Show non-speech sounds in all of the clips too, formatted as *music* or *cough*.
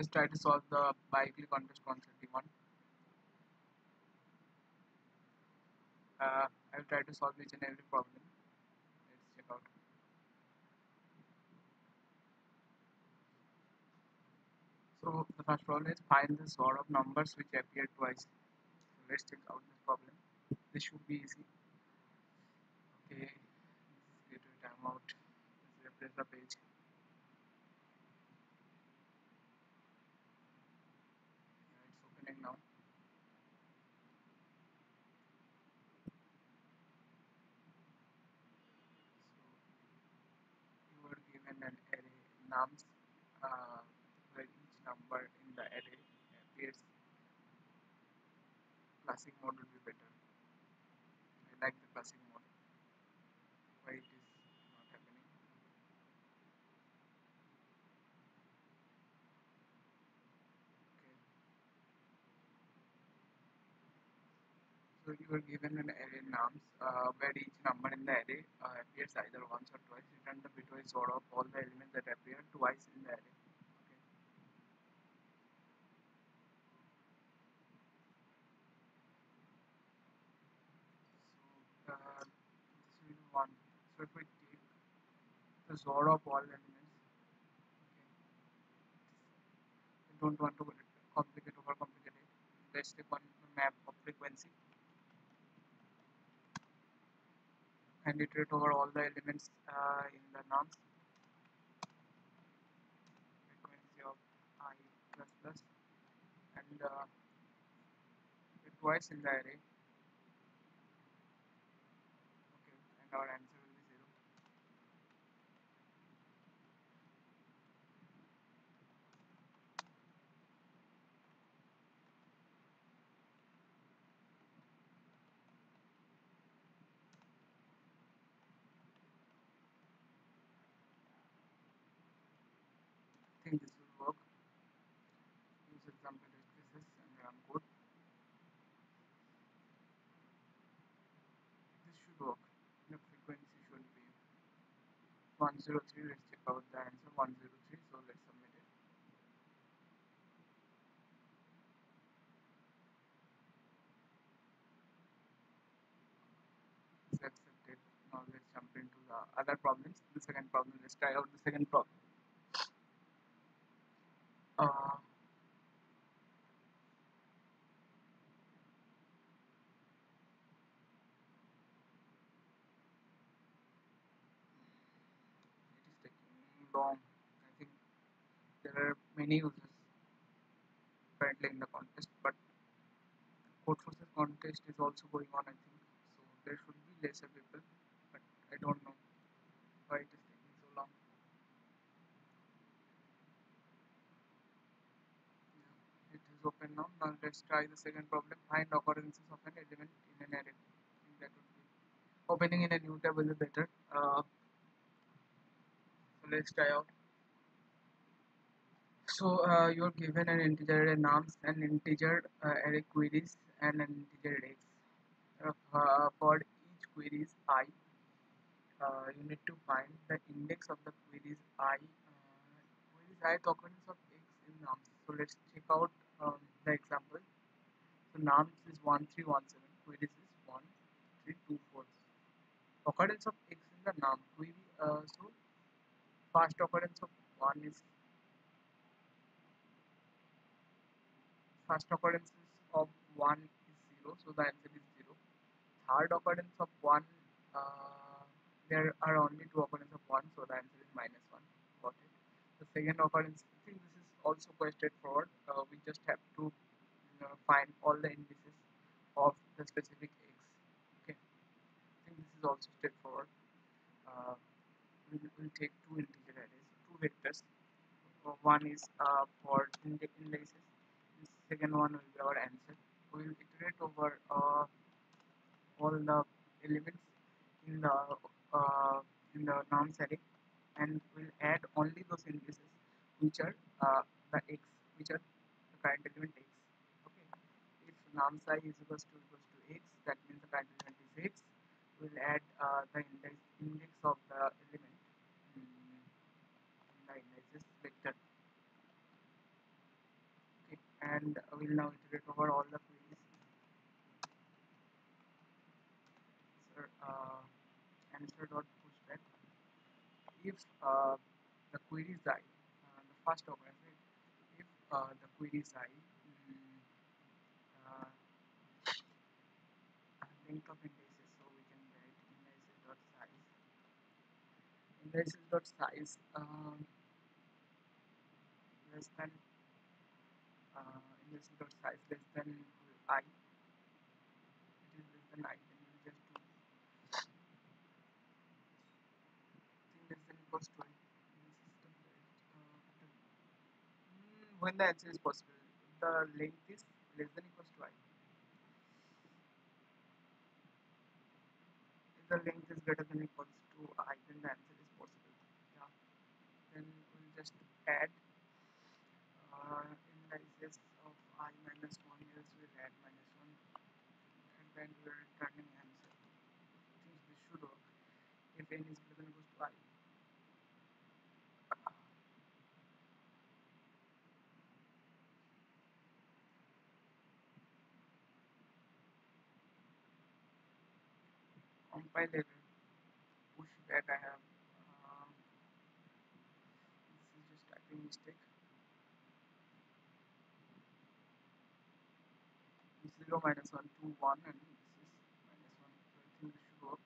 let's try to solve the bi-weekly contest concept one. Uh, I'll try to solve each and every problem. Let's check out. So the first problem is find the sort of numbers which appear twice. So let's check out this problem. This should be easy. Okay. Let's get a timeout. Let's refresh the page now so you are given an uh, where each number in the array appears. Classic mode will be better I like the classic mode why it is not happening So you are given an array nums uh, where each number in the array uh, appears either once or twice. Return the bitwise order of all the elements that appear twice in the array. So uh, this will one. So if we take the XOR of all elements, okay. Don't want to complicate over complicate it. Let's take one map of frequency. And iterate over all the elements uh, in the nums frequency of i plus plus. And uh, twice in the array. Okay and our answer think this will work use example cases and run code this should work the frequency should be 103 let's check out the answer 103 so let's submit it. It's accepted. Now let's jump into the other problems the second problem. Let's try out the second problem. Uh, it is taking long I think there are many users currently in the contest but Code Codeforces contest is also going on I think so there should be lesser people but I don't know why it is taking so long. It is open now. Now let's try the second problem. Find occurrences of an element in an array. That would be opening in a new tab will be better. Uh, let's try out. So uh, you're given an integer array nums, an integer uh, array queries, and an integer array. Uh, for each queries i, uh, you need to find the index of the queries i. Uh, queries i the of x in nums. So let's check out um, the example. So nums is 1317, queries is 1324. Occurrence of x in the num query. Uh, so first occurrence of 1 is first occurrence of 1 is 0, so the answer is 0. Third occurrence of 1, uh, there are only two occurrences of 1, so the answer is minus 1. Got it. The second occurrence, I think this is also quite straightforward uh, we just have to find all the indices of the specific x okay I think this is also straightforward uh, we'll, we'll, take two two vectors. One is uh, for indices second one will be our answer. We will iterate over uh, all the elements in the uh, in the nums array and we'll add only those indices which are uh, the x which are the current element x. Okay. If num size is equals to equals to x that means the current element is x. We'll add uh, the index index of the element vector and we'll now iterate over all the queries Sir, uh, answer dot pushback. If uh, the query is i uh, the first operation if uh, the query is i mm, uh, length of indices so we can write indices dot size. Indices dot size um, less than uh, indices dot size less than i. It is less than i then we just do. Thing less than equals to i. Uh, mm, when the answer is possible the length is less than equals to i. The length is greater than equals to i then the answer is possible. Yeah. Then we'll just add uh, indices of i minus 1 else we'll add minus 1 and then we're returning answer I this should work if n is greater than equals to i. Compile error push back I have uh, this is just typing mistake 0 minus 1 to 1 and this is minus 1 so I think this should work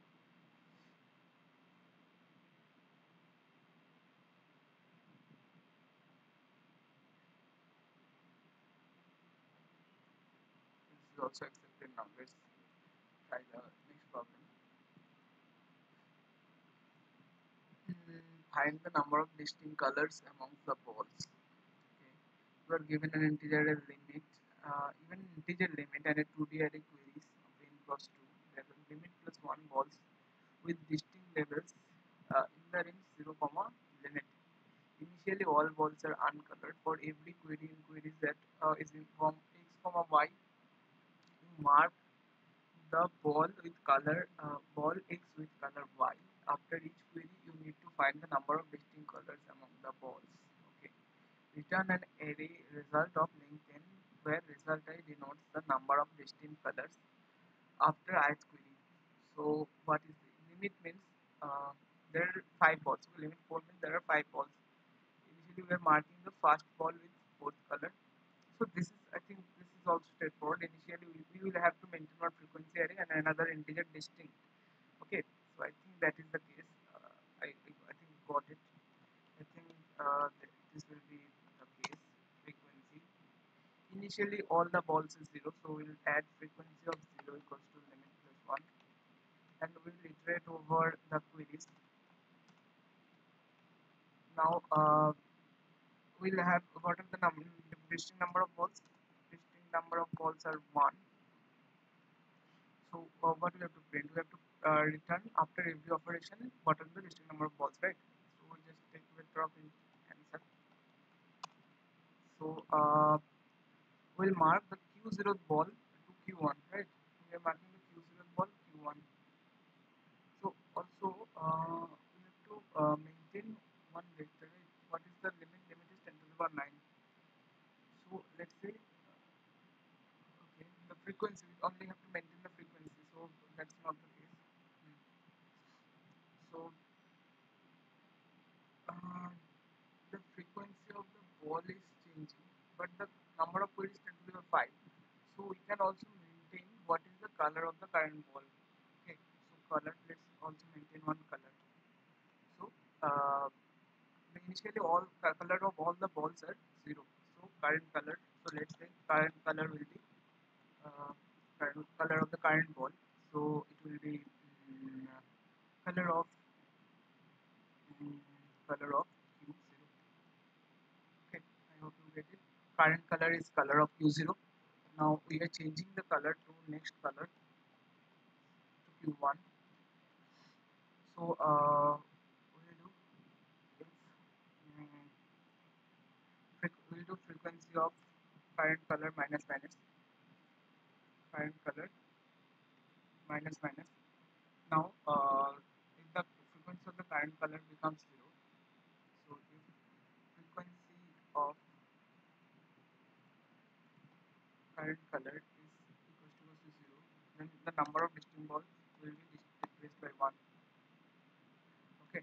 this is also accepted now let's try the next problem. Hmm, find the number of distinct colors among the balls. Okay. You are given an integer limit uh, even integer limit and a 2d array queries of plus 2 there is limit plus 1 balls with distinct levels uh, in the range 0 comma limit. Initially all balls are uncolored for every query in queries that uh, is in form x comma y you mark the ball with color uh, ball x with color y. After each query you need to find the number of distinct colors among the balls. Okay. Return an array result of length n where result i denotes the number of distinct colors after ith query. So what is the limit means uh, there are five balls. So limit 4 means there are five balls. Initially we are marking the first ball with fourth color. So this is i think this is also straightforward. Initially we, we will have to maintain one frequency array and another integer distinct. Okay so i think that is the case. Uh, I, I think got it. I think uh, this will be initially all the balls is zero so we'll add frequency of zero equals to limit plus one. And we'll iterate over the queries. Now uh, we'll have what are the number distinct number of balls? Distinct number of balls are one. So uh, what we have to print? We have to uh, return after every operation what are the distinct number of balls right? So we will just take vector of answer. So uh, we'll mark the q0 ball to q1 right? We are marking the q0 ball q1 so also uh, we have to uh, maintain one vector right what is the limit limit is 10 to the power 9 so let's say okay the frequency we only have to maintain the frequency so that's not the case hmm. so uh, the frequency of the ball is changing but the number of queries tend to be 5 so we can also maintain what is the color of the current ball okay so color let's also maintain one color so uh, initially all color of all the balls are zero. So current color so let's say current color will be uh, current color of the current ball. So it will be um, color of um, color of q0 okay i hope you get it. Current color is color of q0 now we are changing the color to next color to q1 so uh, we'll do frequency of current color minus minus current color minus minus now uh, if the frequency of the current color becomes zero so if frequency of current color is equals to, equals to 0 then the number of distinct balls will be decreased by 1 okay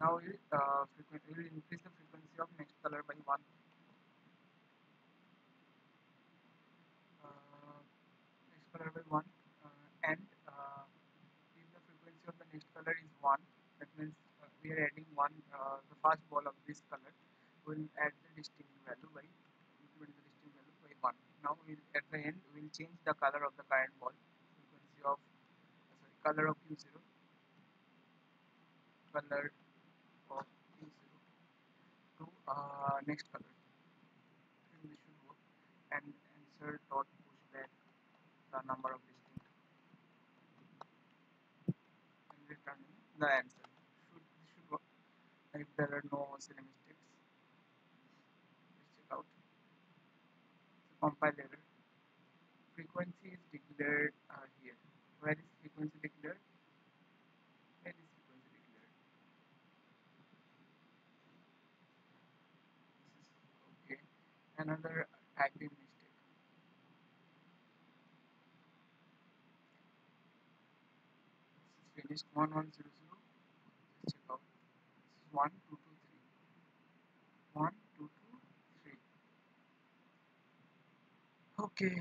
now we will uh, we will increase the frequency of next color by 1 uh, next color by 1 uh, and uh, if the frequency of the next color is 1 that means uh, we are adding one uh, the first ball of this color will add the distinct value by increment the distinct value by 1 now we'll at the end we'll change the color of the current ball frequency of sorry color of q0 color of q0 to uh, next color. And this should work and dot push back the number of distinct. And the answer. Should this should work. If there are no silly mistakes let's check out. So compile error. Frequency is declared uh, here. Where is frequency declared where is frequency declared this is okay another typing mistake. This is finished 1100 let's check out. This is 1223 1223 okay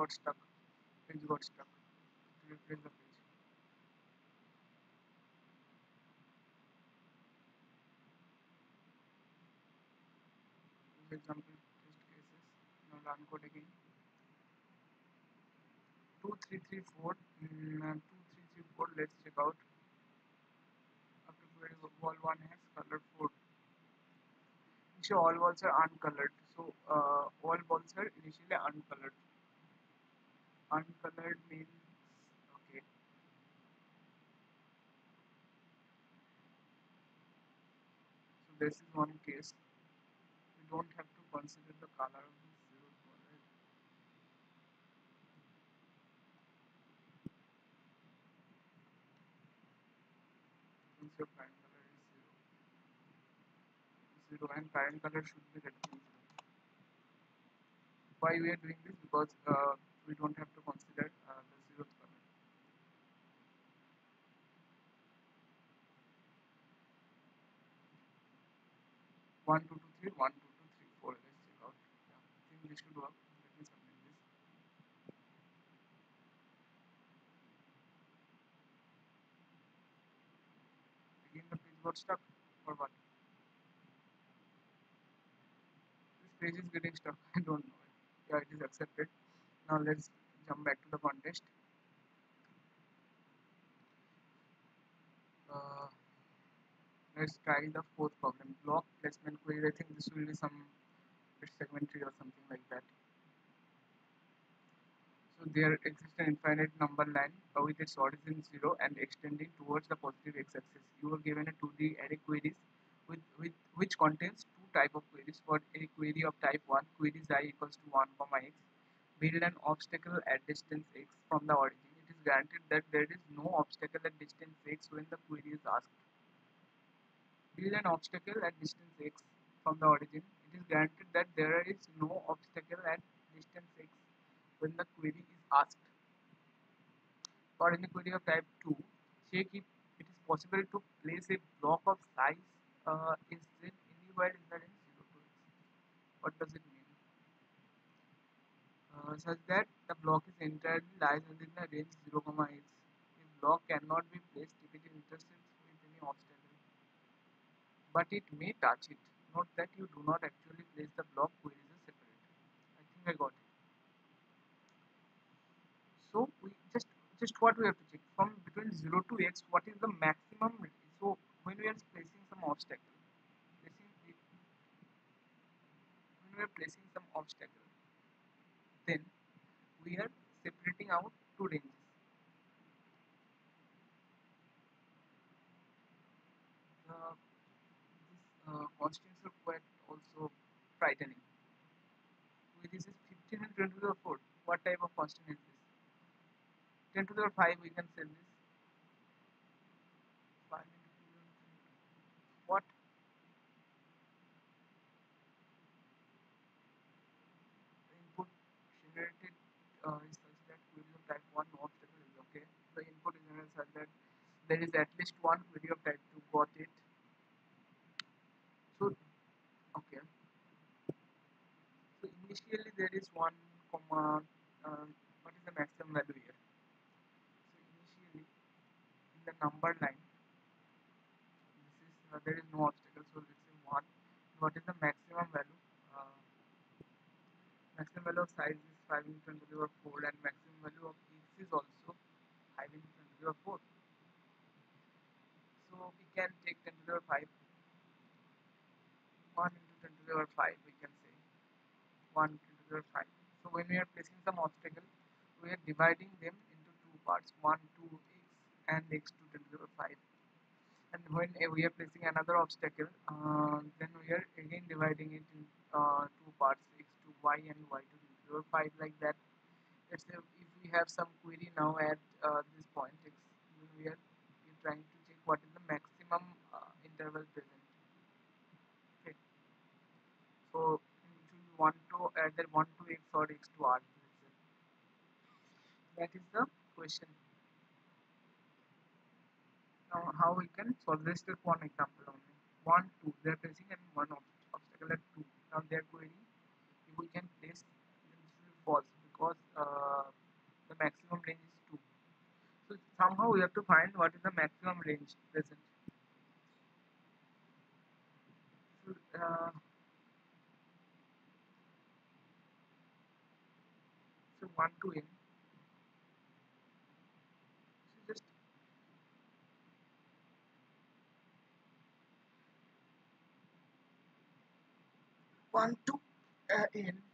got stuck page got stuck refresh the page for example test cases now run code again 2334 mm, 2334 let's check out after query wall 1 has color 4 so all balls are uncolored so uh, all balls are initially uncolored uncolored means okay. So this is one case. We don't have to consider the color of the zero right since your color is zero. Zero and current color should be zero why we are doing this? Because uh, we don't have to consider uh, the zeroth color one two two three one two two three four let's check out. Yeah I think this should work. Let me submit this. Again the page got stuck or what? This page is getting stuck. *laughs* I don't know. Yeah it is accepted now let's jump back to the contest uh, let's try the fourth problem block placement query I think this will be some segment tree or something like that so there exists an infinite number line with its origin 0 and extending towards the positive x-axis. You are given a 2D array queries with, with which contains two type of queries. For a query of type 1, queries i equals to 1 comma x. Build an obstacle at distance x from the origin. It is granted that there is no obstacle at distance x when the query is asked. Build an obstacle at distance x from the origin. It is granted that there is no obstacle at distance x when the query is asked. For any query of type 2, check if it is possible to place a block of size uh, is anywhere in the range 0 to x. What does it mean? Uh, such that the block is entirely lies within the range 0, comma x. The block cannot be placed if it intersects with any obstacle. But it may touch it. Note that you do not actually place the block queries are separate. I think I got it so we just just what we have to check from between 0 to x what is the maximum so when we are placing some obstacle placing it, when we are placing some obstacle then we are separating out two ranges the this uh, constraints are quite also frightening. This is 15 and 10 to the 4. What type of constant is this? 10 to the 5 we can say this. 100 there is at least one video that to got it. So okay. So initially there is one comma uh, what is the maximum value here? So initially in the number line this is uh, there is no obstacle so let's say one. What is the maximum value? Uh, maximum value of size is 5 into 10 4 and maximum value of x is also 5 10 to the power 4. So we can take 10 to the power 5 1 into 10 to the power 5 we can say. 1 into 10 to the power 5 so when we are placing some obstacle we are dividing them into two parts. 1 to x and x to 10 to the power 5 and when we are placing another obstacle uh, then we are again dividing it in uh, two parts x to y and y to 10 to the power 5 like that let's say if we have some query now at uh, this point we are, trying to check what is the maximum uh, interval present so it will 1 to either 1 to x or x to r. That is the question. Now how we can solve this with one example only. 1, 2, they are placing and one obstacle at 2. Now their query, if we can place, this will false because uh, the maximum range is 2. So somehow we have to find what is the maximum range present. So, uh, so 1 to n just one to uh, n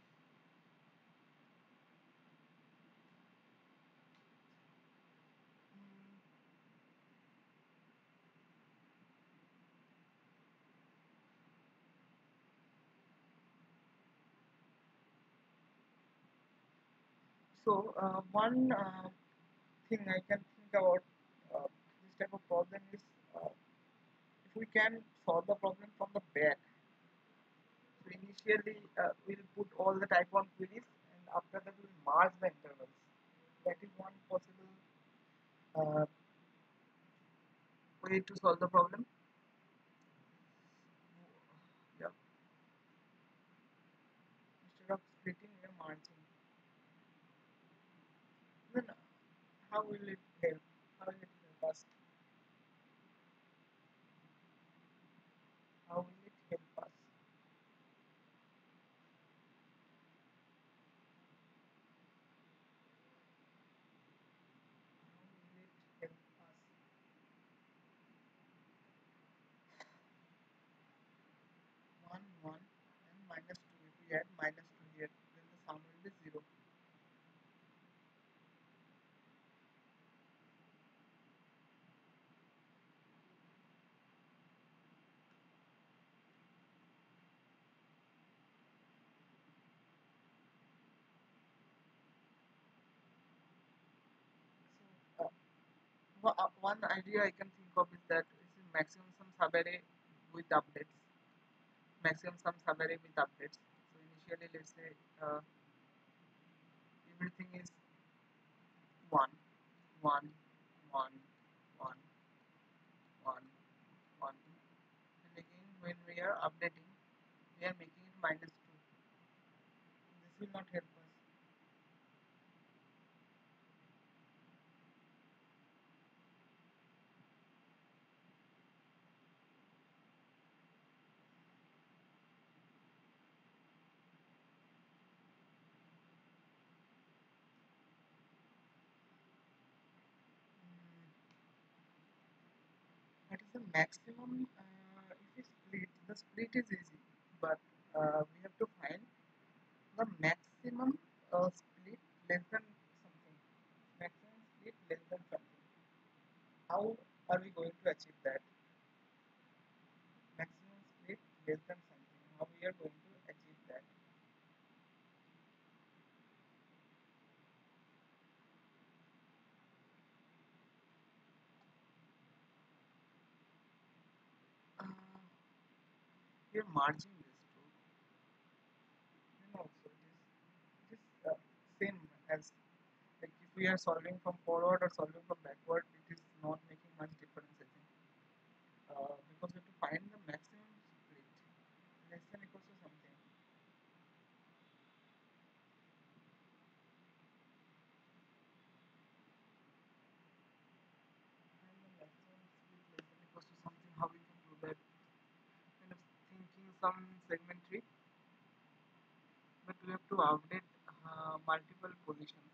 So uh, one uh, thing I can think about uh, this type of problem is uh, if we can solve the problem from the back. So initially uh, we'll put all the type 1 queries and after that we'll merge the intervals. That is one possible uh, way to solve the problem. Yeah. Instead of splitting, we're merging. Then how will it help? How will it help us? How will it help us? How will it help us? One, one, and minus two. If we add minus two here, then the sum will be zero. So, uh, wha- uh, one idea I can think of is that this is maximum sum subarray with updates. Maximum sum subarray with updates. So initially, let's say uh, everything is one, one, one, one, one, one, and again when we are updating, we are making it minus two. This will not help maximum? Uh, if we split, the split is easy, but uh, we have to find the maximum uh, split less than something. Maximum split less than something. How are we going to achieve that? Maximum split less than something. How we are going we are merging these two, then also it is, it is uh, same as like if we are solving from forward or solving from backward, it is not making much difference I think. Uh, because we have to find the maximum split less than equals to something. Find the maximum split less than equals to something, how we can do that? Kind of thinking some segment tree, but we have to update uh, multiple positions.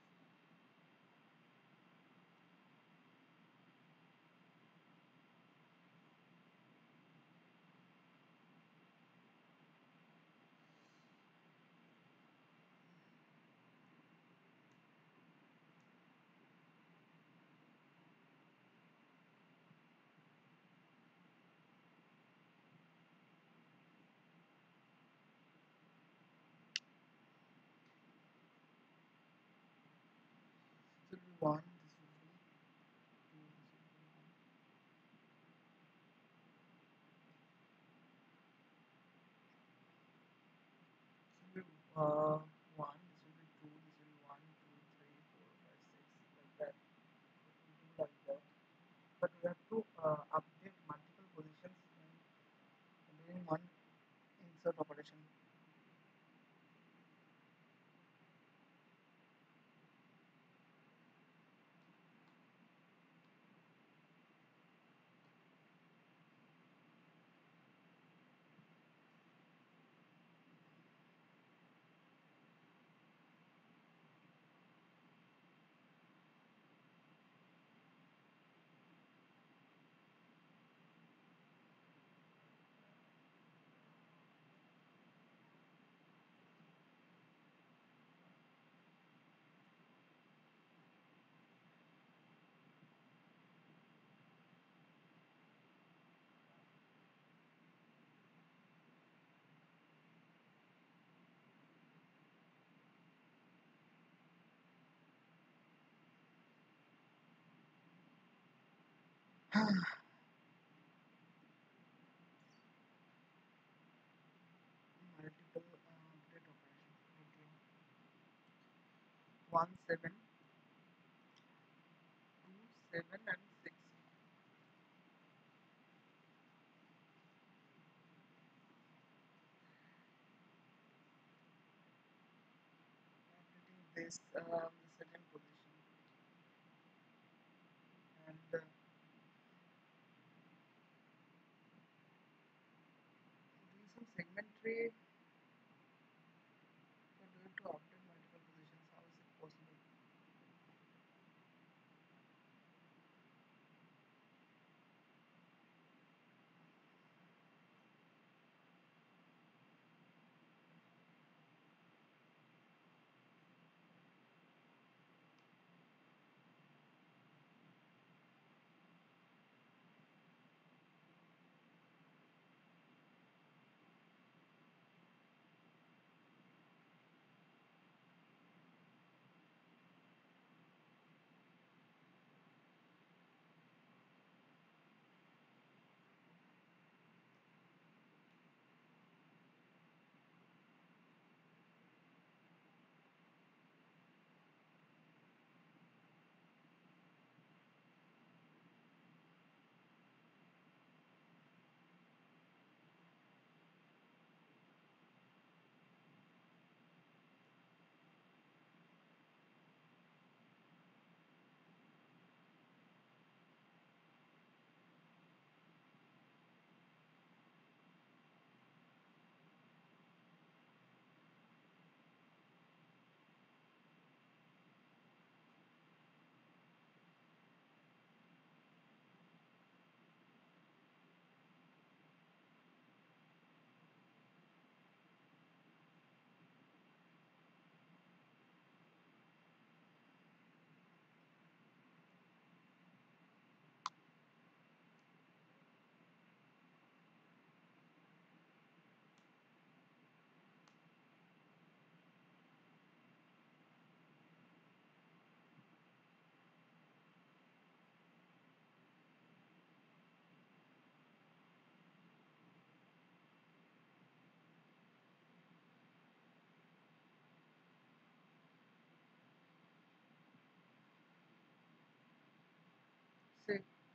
Will be one, this will be two, this will be one. This will be uh, one, this will be two, this will be one, two, three, four, five, six, like that. It will be like that. But we have to uh, update multiple positions and doing one insert operation. Multiple uh, operation. Okay. One seven, two seven, and six. This um, the second position and uh, doing some segment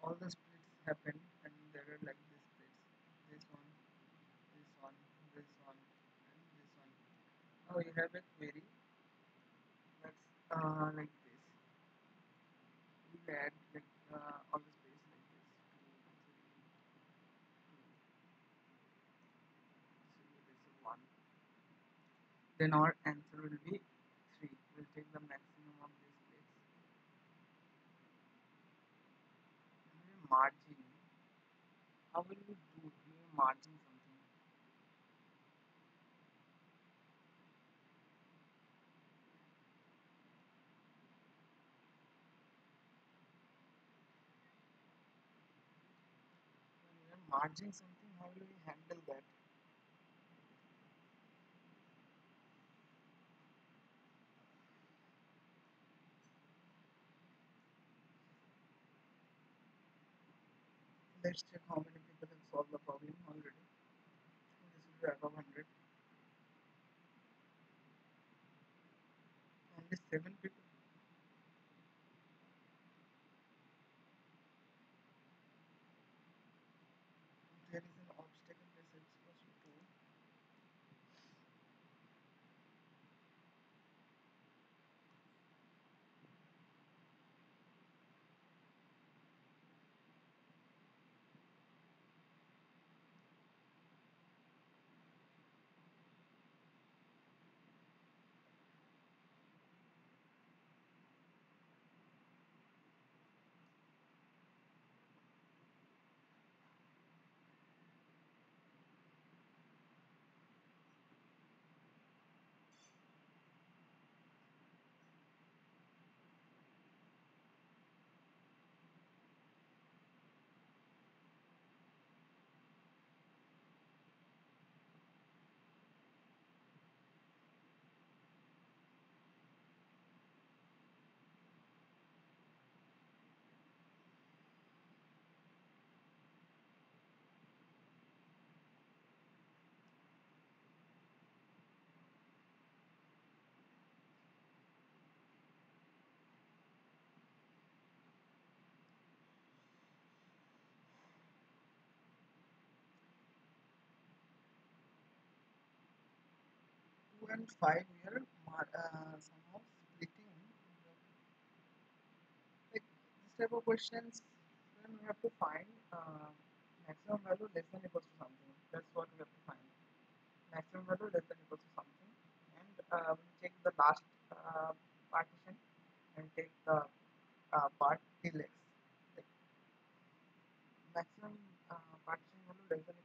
all the splits happen and there are like these splits this one this one this one and this one. Now you have a query that's uh, like this. We'll add like uh, all the space like this. Two this is one. Then our answer will be margin how will you do margin something margin something how will you handle that let's check how many people have solved the problem? Already this will be above 100 and 5 we are uh, somehow splitting like this type of questions then we have to find uh, maximum value less than equals to something. That's what we have to find. Maximum value less than equals to something. And uh, we take the last uh, partition and take the uh, part till x like maximum uh, partition value less than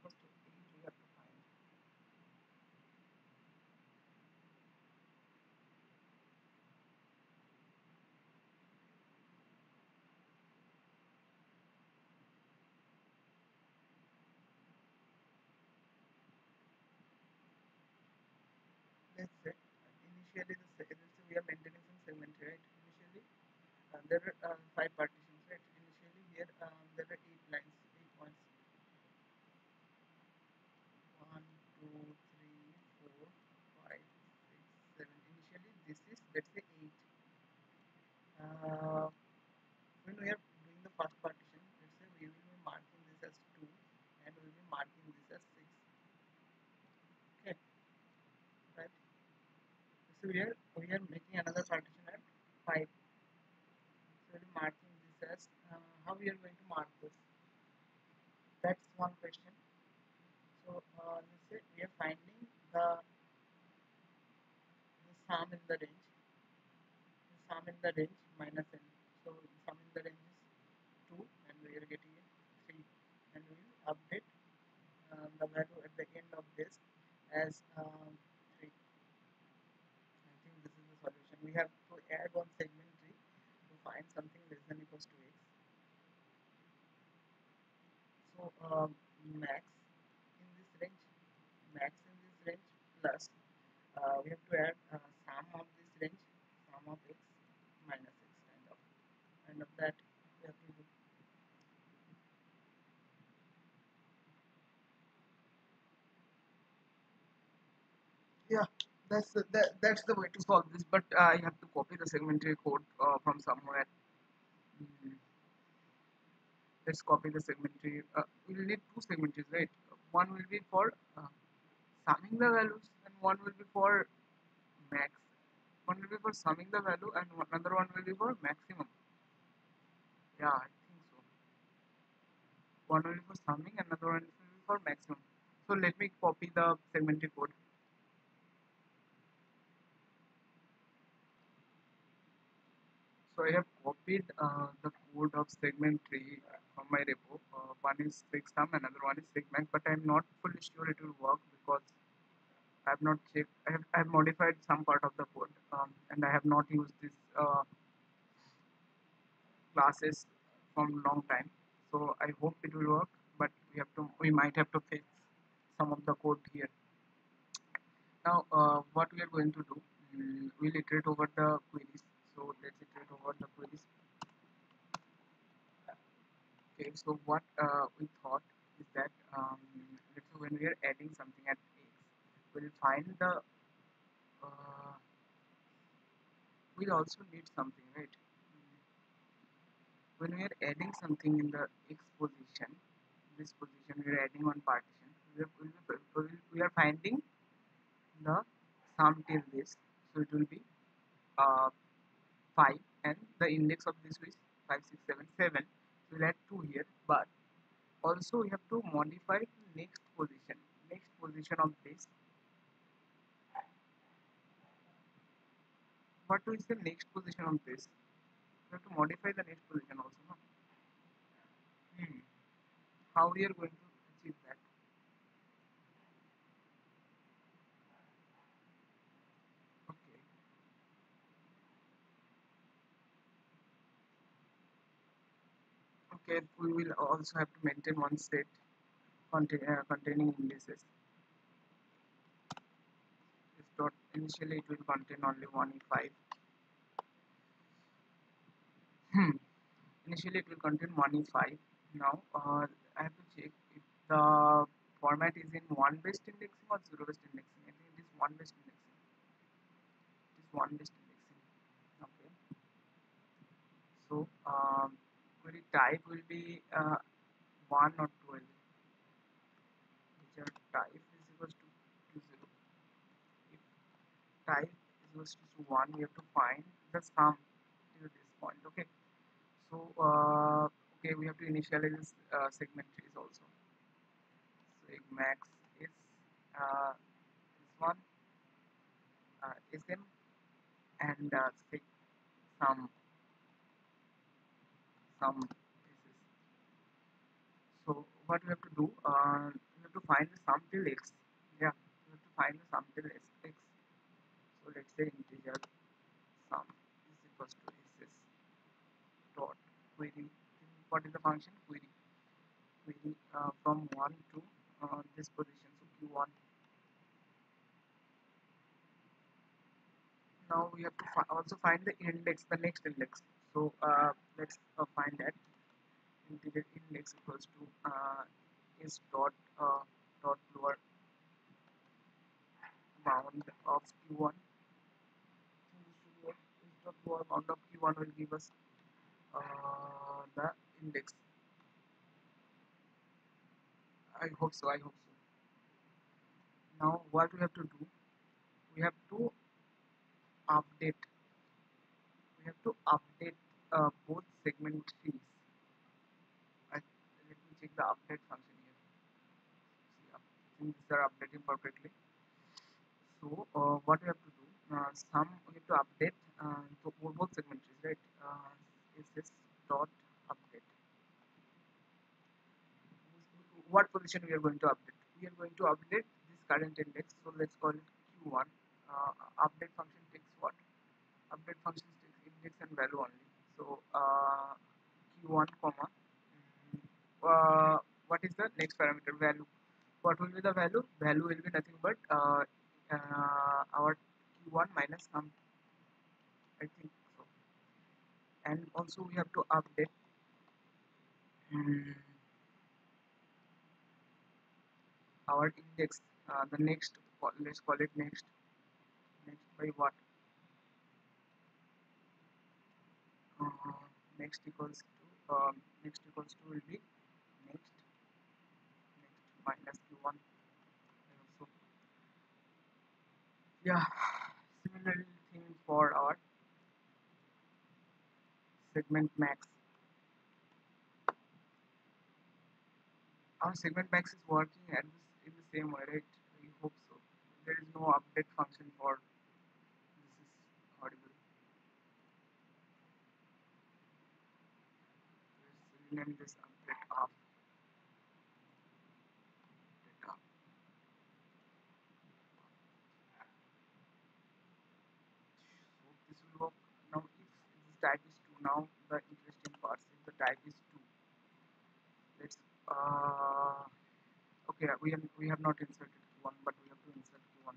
they're the sum in the range minus n so the sum in the range is 2 and we are getting it 3 and we will update uh, the value at the end of this as um, 3 I think this is the solution we have to add one segment tree to find something less than equals to x so um, max in this range max in this range plus uh, we have to add uh, sum of this range sum of x minus x kind of kind of that we have to do yeah that's the, that, that's the way to solve this but uh, you have to copy the segment tree code uh, from somewhere. Mm. let's copy the segment tree uh, we'll need two segment trees right? One will be for uh, summing the values and one will be for max one will be for summing the value and another one will be for maximum. Yeah I think so. One will be for summing another one will be for maximum. So let me copy the segment tree code so I have copied uh, the code of segment tree from my repo. Uh, one is sum another one is segment but I'm not fully sure it will work because I have not checked I have, I have modified some part of the code um, and I have not used this uh, classes from long time. So I hope it will work but we have to we might have to fix some of the code here. Now uh, what we are going to do we'll iterate over the queries so let's iterate over the queries okay so what uh, we thought is that um, let's say when we are adding something at x we'll find the uh, we also need something right? When we are adding something in the x position this position we are adding one partition we are, we are finding the sum till this. So it will be uh, 5 and the index of this is 5 6 7 7 so we'll add 2 here but also we have to modify next position next position of this what is the next position of this we have to modify the next position also no? hmm. how we are going to achieve that we will also have to maintain one set contain, uh, containing indices. If dot initially it will contain only 1 5 hmm. Initially it will contain 1 5 now uh, I have to check if the format is in one based indexing or zero based indexing. I think it is one based indexing. It is one based indexing. Okay. So um, query type will be uh, 1 or 12 which type is equals to, to 0 if type is equals to 1 we have to find the sum till this point okay? So uh, okay we have to initialize this uh, segment trees also. So max is uh, this one uh, and uh, sum some cases. So what we have to do, uh, we have to find the sum till x. Yeah, we have to find the sum till x. x. So let's say integer sum is equals to ss dot query. What is the function query? Query uh, from one to uh, this position. So q1. Now we have to fi also find the index, the next index so uh, let's uh, find that integer index equals to uh, is dot uh, dot lower bound of q1 is dot lower bound of q1 will give us uh, the index. I hope so I hope so. Now what we have to do we have to update. We have to update uh, both segment trees. I, let me check the update function here. See, things are updating perfectly. So uh, what we have to do? Uh, some we have to update uh, to both segment trees, right? Uh, is this dot update? What position we are going to update? We are going to update this current index. So let's call it q1. Uh, update function takes what? Update function takes index and value only so uh, q1 comma uh, what is the next parameter value. What will be the value? Value will be nothing but uh, uh our q1 minus sum I think so. And also we have to update. Um, our index uh, the next let's call it next. Next by what? Uh, next equals to um, next equals to will be next minus q1 so yeah similar thing for our segment max. Our segment max is working at this, in the same way right? We hope so. There is no update function for this is audible. Let's rename update up data so this will work now if this type is 2 now the interesting part if the type is 2 let's uh okay we have we have not inserted q1 but we have to insert q1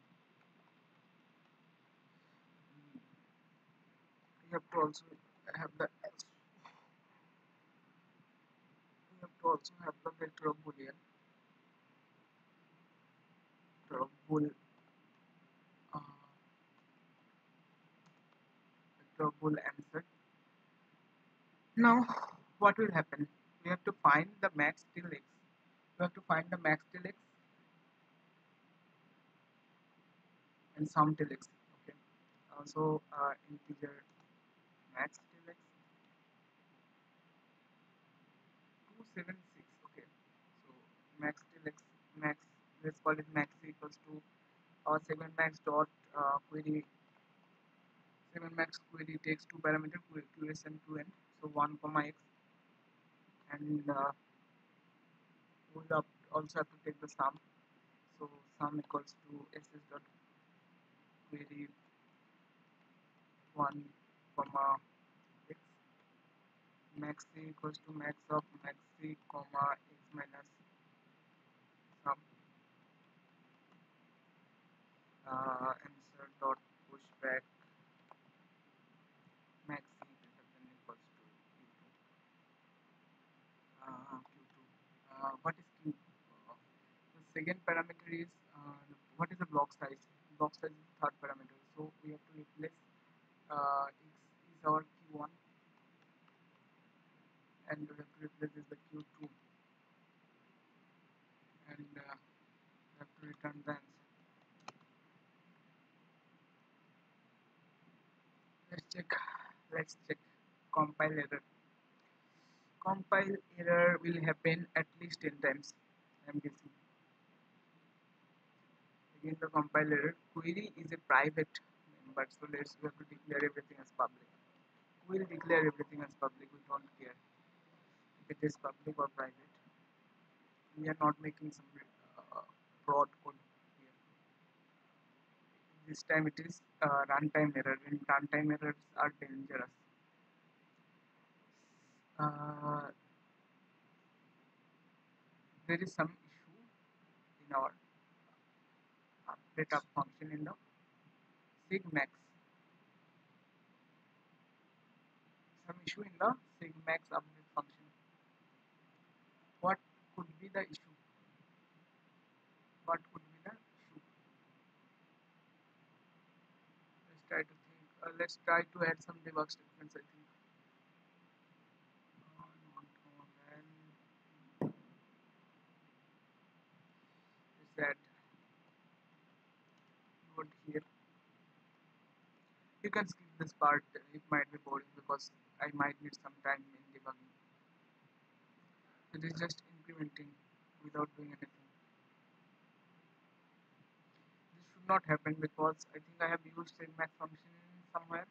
mm, we have to also have the we have to also have the vector of boolean vector of bool uh, vector of bool now what will happen? We have to find the max till x. We have to find the max till x and sum till x okay? Uh, so uh, integer max till x 276 okay? So max till x max let's call it max equals to our segment max dot uh, query segment max query takes two parameter qs and qn so 1 comma x. And uh, we'll also have to take the sum. So sum equals to ss dot query 1 comma x. Max equals to max of maxi comma x minus sum. Uh, answer dot pushback maxi greater than equals to q2 uh, q2 uh, what is q uh, the second parameter is uh, what is the block size? Block size is third parameter. So we have to replace uh, x is our q1 and we have to replace this the q2 and uh, we have to return the answer. Let's check. Let's check. Compile error. Compile error will happen at least 10 times i'm guessing again the compiler query is a private member so let's to declare everything as public. We'll declare everything as public we don't care if it is public or private. We are not making some uh, broad code here. this time it is uh, runtime error and runtime errors are dangerous. Uh, there is some issue in our update up function in the segmax some issue in the segmax update function what could be the issue what could be the issue? Let's try to think. Uh, let's try to add some debug statements. I think. Is that node here? You can skip this part. It might be boring because I might need some time in debugging. It is just incrementing without doing anything. This should not happen because I think I have used segmax function somewhere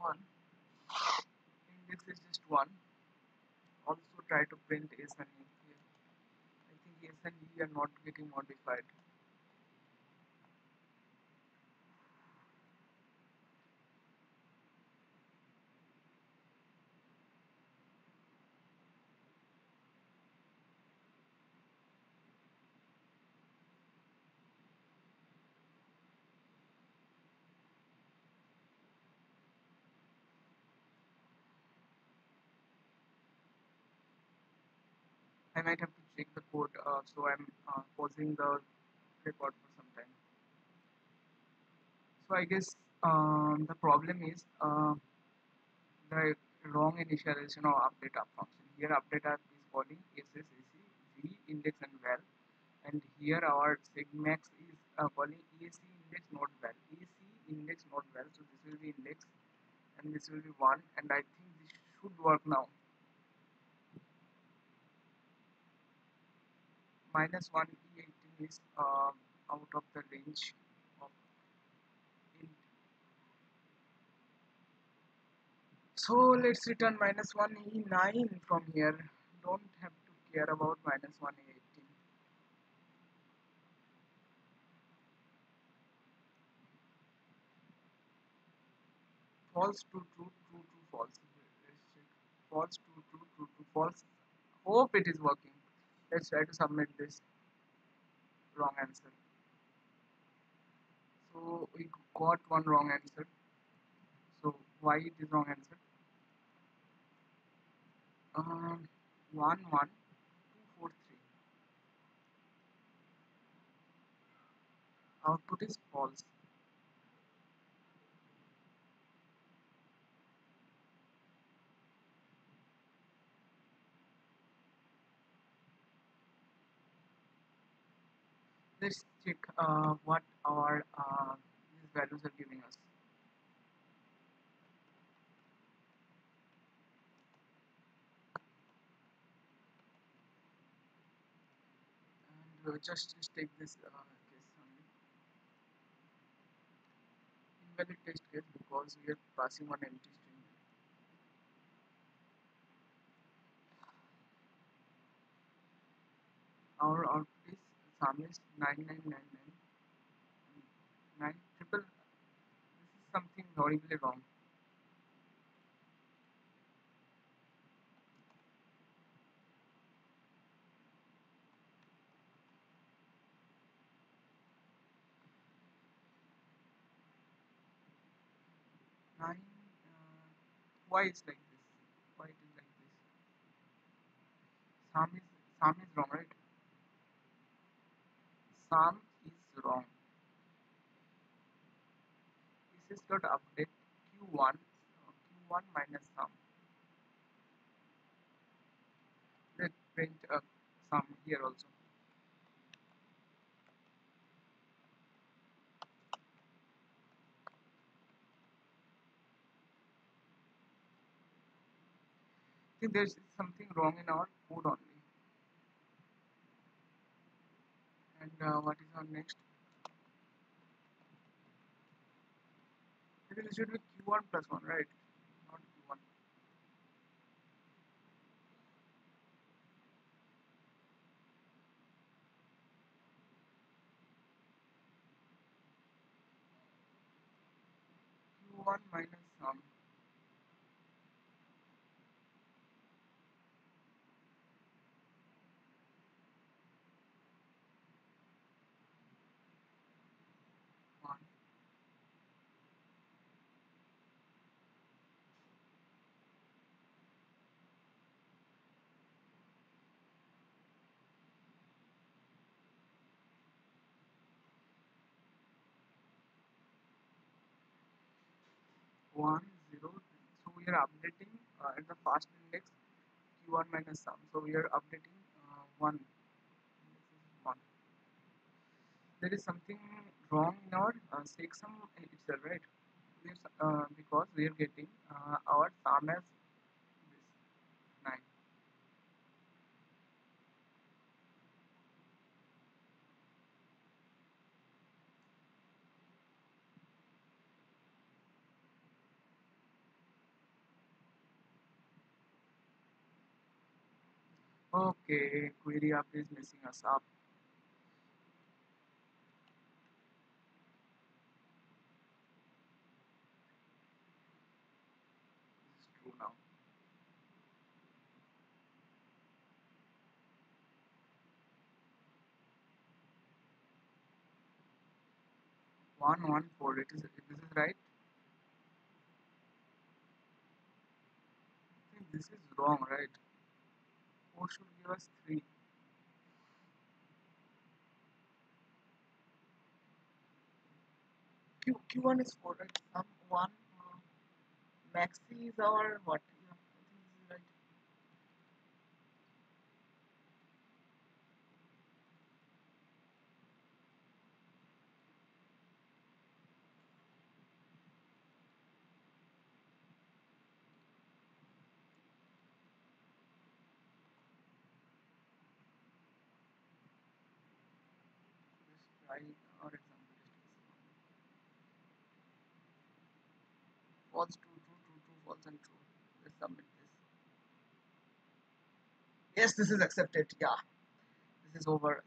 1 index is just 1 also try to print s and e. I here I think s and e are not getting modified. I might have to check the code uh, so I'm uh, pausing the record for some time. So I guess um, the problem is uh, the wrong initialization of update function. Here update is calling SSAC v index and val and here our segmax is uh, calling EAC index not val. EAC index not val so this will be index and this will be 1 and I think this should work now minus 1 E18 is uh, out of the range of int. So let's return minus 1 E9 from here. Don't have to care about minus 1 E18. False to true, true to false. False to true, true to false. Hope it is working let's try to submit this wrong answer. So we got one wrong answer. So why it is wrong answer? Um, 1 1 2 4 3 output is false let's check uh, what our uh, these values are giving us. And uh, just, just take this uh, case only. Invalid test case because we are passing on empty string. Our output is 9999 9 triple this is something horribly wrong. Nine uh, why is like this? Why it is like this? Sum is sum is wrong right sum is wrong. This is dot update q1 uh, q1 minus sum. Let's print a sum here also. Think there's something wrong in our code only. And uh, what is our next? It should be q1 plus 1 right? Not q1 q1 minus sum one zero so we are updating uh, at the first index q1 minus sum. So we are updating uh, one. One. There is something wrong in our uh, checksum itself right? Uh, because we are getting uh, our sum as Oh, okay, query up is messing us up. One one four. It is. This is right. This is wrong, right? 4 should give us 3 Q Q1 is 4 right some 1 uh, maxi is our what yeah, I think this is right Just try our example just false true true true true false and true let's submit this yes this is accepted. Yeah. This is over